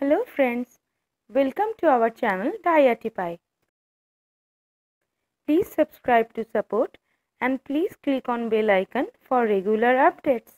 Hello friends, welcome to our channel DiyArtiePie. Please subscribe to support and please click on bell icon for regular updates.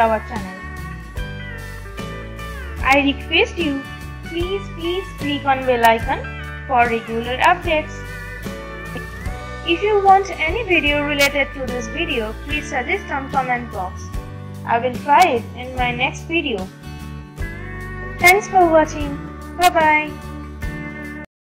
Our channel. I request you, please please click on bell icon for regular updates. If you want any video related to this video, please suggest on comment box. I will try it in my next video. Thanks for watching. Bye bye.